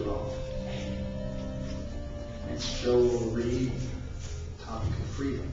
it off. Next, Joe will read topic of freedom.